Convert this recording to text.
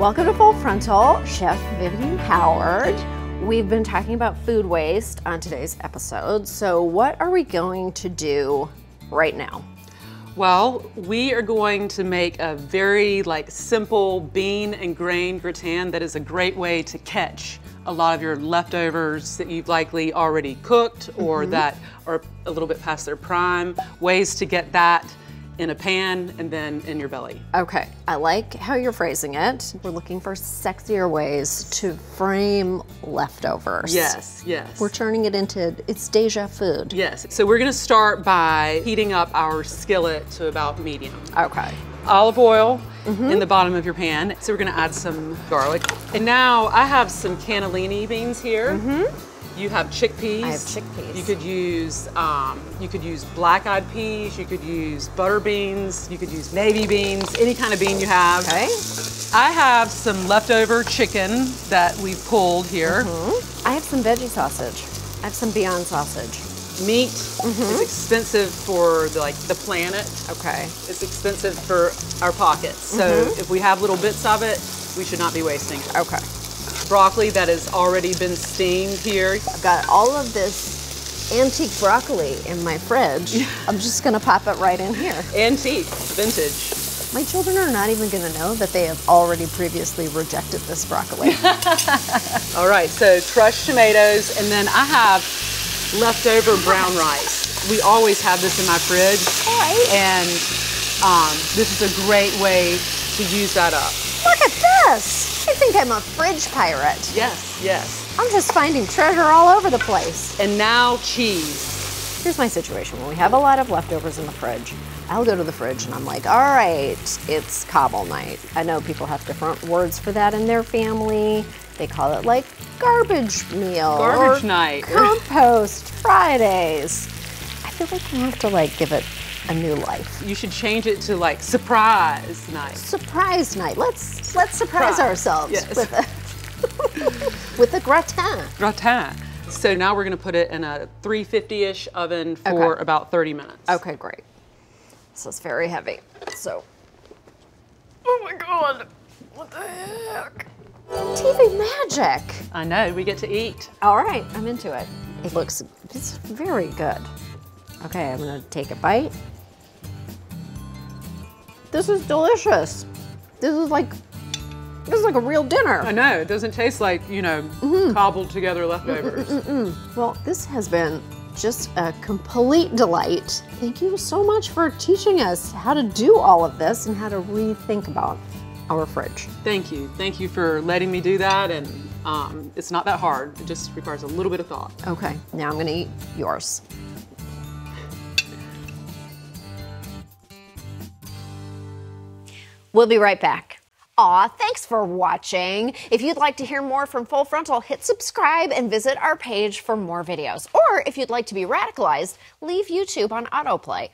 Welcome to Full Frontal, Chef Vivian Howard. We've been talking about food waste on today's episode. So, what are we going to do right now? Well, we are going to make a very like simple bean and grain gratin that is a great way to catch a lot of your leftovers that you've likely already cooked or Mm-hmm. that are a little bit past their prime. Ways to get that in a pan and then in your belly. Okay, I like how you're phrasing it. We're looking for sexier ways to frame leftovers. Yes, yes. We're turning it into it's deja food. Yes. So we're gonna start by heating up our skillet to about medium. Okay. olive oil Mm-hmm. in the bottom of your pan. So we're gonna add some garlic. And now I have some cannellini beans here. You have chickpeas. I have chickpeas. You could use um, you could use black-eyed peas. You could use butter beans. You could use navy beans. Any kind of bean you have. Okay. I have some leftover chicken that we pulled here. Hmm. I have some veggie sausage. I have some Beyond sausage. Meat Mm-hmm. is expensive for the, like the planet. Okay. It's expensive for our pockets. So if we have little bits of it, we should not be wasting it. Okay. Broccoli that has already been steamed here. I've got all of this antique broccoli in my fridge. I'm just gonna pop it right in here. Antique, vintage. My children are not even gonna know that they have already previously rejected this broccoli. All right, so crushed tomatoes, and then I have leftover brown rice. We always have this in my fridge, All right. and um, this is a great way to use that up. Look at this! I think I'm a fridge pirate. Yes, yes. I'm just finding treasure all over the place. And now cheese. Here's my situation. When we have a lot of leftovers in the fridge, I'll go to the fridge and I'm like, all right, it's cobble night. I know people have different words for that in their family. They call it like garbage meal. Garbage or night. Compost Fridays. I feel like we have to like give it a new life. You should change it to like surprise night. Surprise night. Let's let's surprise Surprise. ourselves Yes. with a with a gratin. Gratin. So now we're gonna put it in a 350-ish oven for Okay. about 30 minutes. Okay, great. This is very heavy. So, oh my god, what the heck? TV magic. I know, we get to eat. All right, I'm into it. It looks, it's very good. Okay, I'm gonna take a bite. This is delicious. This is like, this is like a real dinner. I know, it doesn't taste like, you know, Mm-hmm. cobbled together leftovers. Well, this has been just a complete delight. Thank you so much for teaching us how to do all of this and how to rethink about our fridge. Thank you. Thank you for letting me do that. And um, it's not that hard, it just requires a little bit of thought. Okay, now I'm gonna eat yours. We'll be right back. Aw, thanks for watching. If you'd like to hear more from Full Frontal, hit subscribe and visit our page for more videos. Or if you'd like to be radicalized, leave YouTube on autoplay.